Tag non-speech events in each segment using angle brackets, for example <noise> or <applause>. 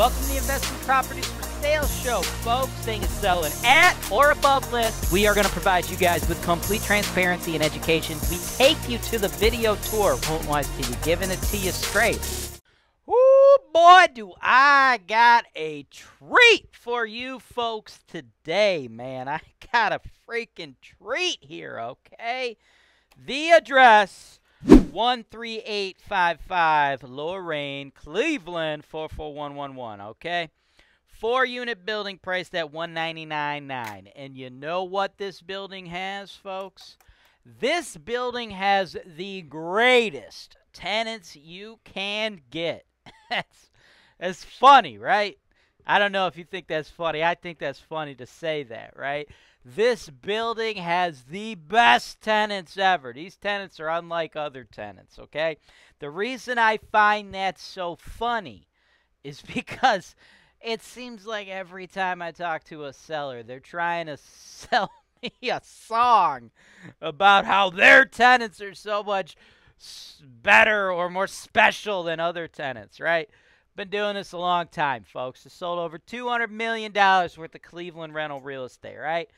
Welcome to the Investment Properties for Sale show, folks. Saying it's selling at or above list. We are going to provide you guys with complete transparency and education. We take you to the video tour. Won't lie to you, giving it to you straight. Ooh, boy, do I got a treat for you folks today, man. I got a freaking treat here, okay? The address 13855 Lorain, Cleveland 44111, okay? Four unit building priced at 199.9. And you know what this building has, folks? This building has the greatest tenants you can get. <laughs> that's that's funny, right? I don't know if you think that's funny. I think that's funny to say that, right? This building has the best tenants ever. These tenants are unlike other tenants, okay? The reason I find that so funny is <laughs> because it seems like every time I talk to a seller, they're trying to <laughs> sell me a song about how their tenants are so much better or more special than other tenants, right? Been doing this a long time, folks. It's sold over $200 million worth of Cleveland rental real estate, right?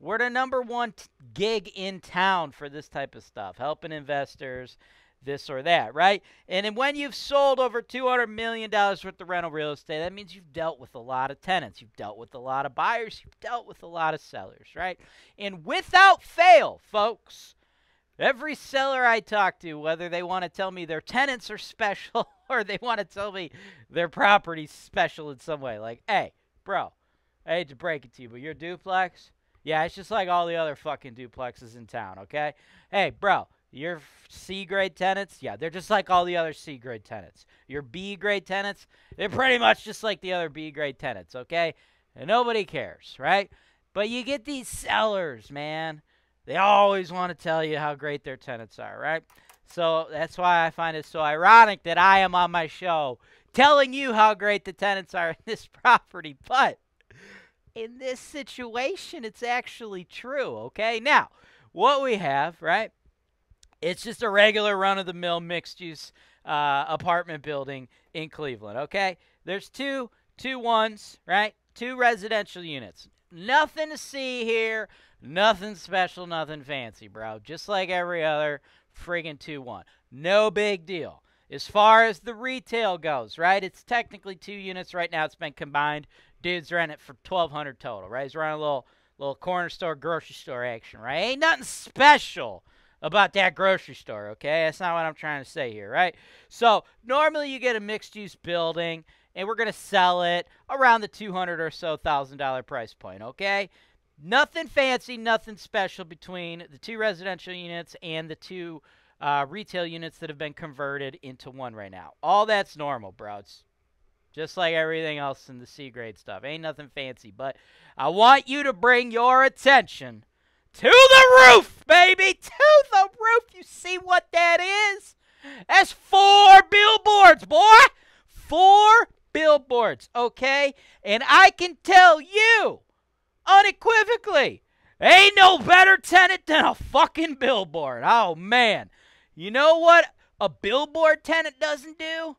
We're the number one t- gig in town for this type of stuff, helping investors, this or that, right? And when you've sold over $200 million worth of rental real estate, that means you've dealt with a lot of tenants. You've dealt with a lot of buyers. You've dealt with a lot of sellers, right? And without fail, folks, every seller I talk to, whether they want to tell me their tenants are <laughs> special or they want to tell me their property's special in some way, like, hey, bro, I hate to break it to you, but your duplex, yeah, it's just like all the other fucking duplexes in town, okay? Hey, bro, your C grade tenants, yeah, they're just like all the other C grade tenants. Your B grade tenants, they're pretty much just like the other B grade tenants, okay? And nobody cares, right? But you get these sellers, man. They always want to tell you how great their tenants are, right? So that's why I find it so ironic that I am on my show telling you how great the tenants are in this <laughs> property. But in this situation, it's actually true, okay? Now, what we have, right? It's just a regular run of the mill mixed use uh, apartment building in Cleveland, okay? There's two two ones, right? Two residential units. Nothing to see here. Nothing special, nothing fancy, bro. Just like every other friggin' 2 1. No big deal. As far as the retail goes, right? It's technically two units right now. It's been combined dude's renting it for twelve hundred total, right? He's running a little little corner store, grocery store action, right? Ain't nothing special about that grocery store, okay? That's not what I'm trying to say here, right? So normally you get a mixed use building and we're gonna sell it around the two hundred or so thousand dollar price point, okay? Nothing fancy, nothing special between the two residential units and the two uh, retail units that have been converted into one right now. All that's normal, bro. It's just like everything else in the C grade stuff. Ain't nothing fancy, but I want you to bring your attention to the roof, baby, to the roof. You see what that is? That's four billboards, boy. Four billboards, okay? And I can tell you unequivocally, ain't no better tenant than a fucking billboard. Oh, man. You know what a billboard tenant doesn't do?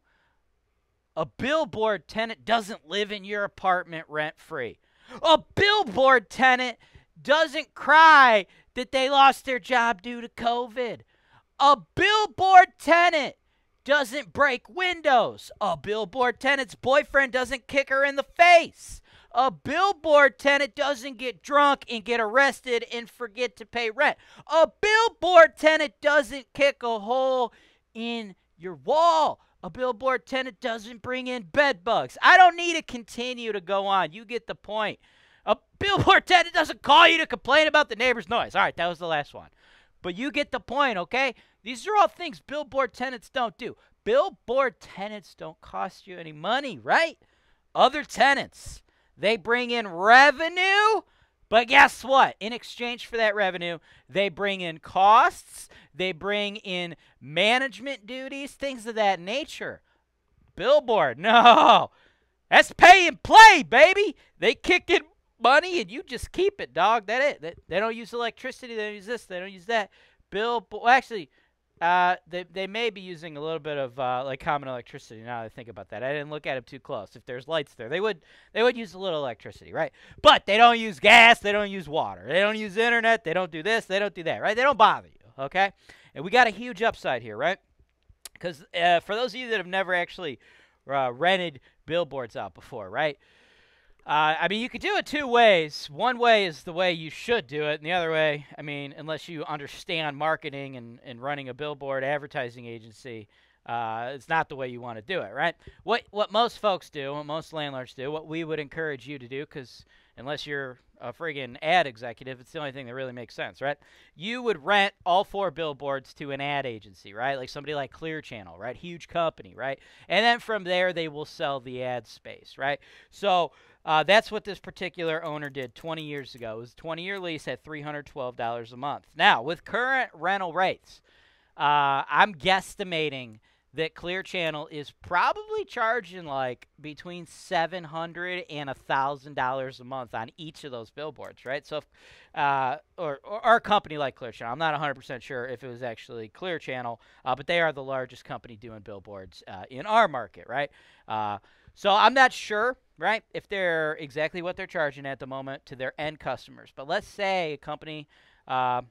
A billboard tenant doesn't live in your apartment rent free. A billboard tenant doesn't cry that they lost their job due to COVID. A billboard tenant doesn't break windows. A billboard tenant's boyfriend doesn't kick her in the face. A billboard tenant doesn't get drunk and get arrested and forget to pay rent. A billboard tenant doesn't kick a hole in your wall a billboard tenant doesn't bring in bed bugs. I don't need to continue to go on. You get the point. A billboard <laughs> tenant doesn't call you to complain about the neighbor's noise. All right, that was the last one. But you get the point, okay? These are all things billboard tenants don't do. Billboard tenants don't cost you any money, right? Other tenants, they bring in revenue but guess what? In exchange for that revenue, they bring in costs, they bring in management duties, things of that nature. Billboard, <laughs> no. That's pay and play, baby. They kick in money and you just keep it, dog. That it. They don't use electricity. They don't use this. They don't use that. Bill, well, actually, Uh, they they may be using a little bit of uh, like common electricity. Now that I think about that, I didn't look at them too close. If there's lights there, they would they would use a little electricity, right? But they don't use gas. They don't use water. They don't use internet. They don't do this. They don't do that, right? They don't bother you, okay? And we got a huge upside here, right? Because uh, for those of you that have never actually uh, rented billboards out before, right? Uh, I mean, you could do it two ways. One way is the way you should do it, and the other way, I mean, unless you understand marketing and, and running a billboard advertising agency, uh, it's not the way you want to do it, right? What what most folks do, what most landlords do, what we would encourage you to do, because unless you're a friggin' ad executive, it's the only thing that really makes sense, right? You would rent all four billboards to an ad agency, right? Like somebody like Clear Channel, right? Huge company, right? And then from there, they will sell the ad space, right? So uh, that's what this particular owner did 20 years ago. It was a 20 year lease at $312 a month. Now, with current rental rates, uh, I'm guesstimating that Clear Channel is probably charging like between seven hundred and a thousand dollars a month on each of those billboards, right? So, if, uh, or, or our company like Clear Channel, I'm not 100 percent sure if it was actually Clear Channel, uh, but they are the largest company doing billboards uh, in our market, right? Uh, so I'm not sure, right, if they're exactly what they're charging at the moment to their end customers. But let's say a company uh,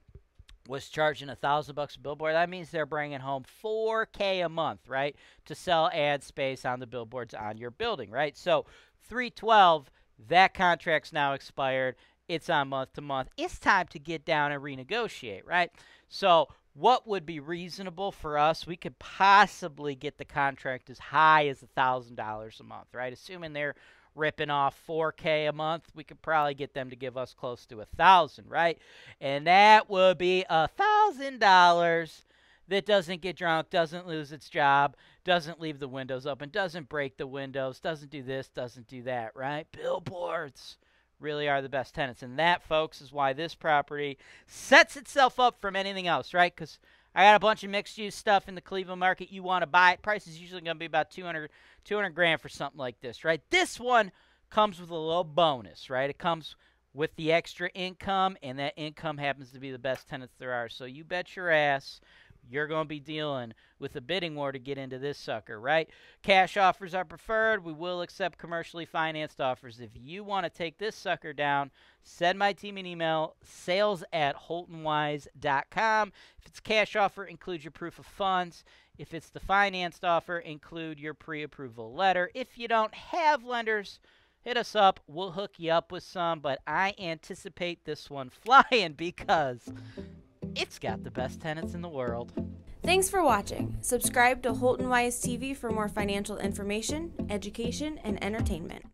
was charging a thousand bucks a billboard, that means they're bringing home 4K a month, right, to sell ad space on the billboards on your building, right? So 312, that contract's now expired. It's on month to month. It's time to get down and renegotiate, right? So what would be reasonable for us? We could possibly get the contract as high as a thousand dollars a month, right? Assuming they're ripping off 4K a month, we could probably get them to give us close to a thousand, right? And that would be a thousand dollars that doesn't get drunk, doesn't lose its job, doesn't leave the windows open, doesn't break the windows, doesn't do this, doesn't do that, right? Billboards really are the best tenants. And that, folks, is why this property sets itself up from anything else, right? Because I got a bunch of mixed use stuff in the Cleveland market. You want to buy it. Price is usually going to be about 200, 200 grand for something like this, right? This one comes with a little bonus, right? It comes with the extra income, and that income happens to be the best tenants there are. So you bet your ass you're going to be dealing with a bidding war to get into this sucker, right? Cash offers are preferred. We will accept commercially financed offers. If you want to take this sucker down, send my team an email, sales at holtonwise.com. If it's cash offer, include your proof of funds. If it's the financed offer, include your pre approval letter. If you don't have lenders, hit us up. We'll hook you up with some, but I anticipate this one <laughs> flying because it's got the best tenants in the world. Thanks for watching. Subscribe to Holton Wise TV for more financial information, education, and entertainment.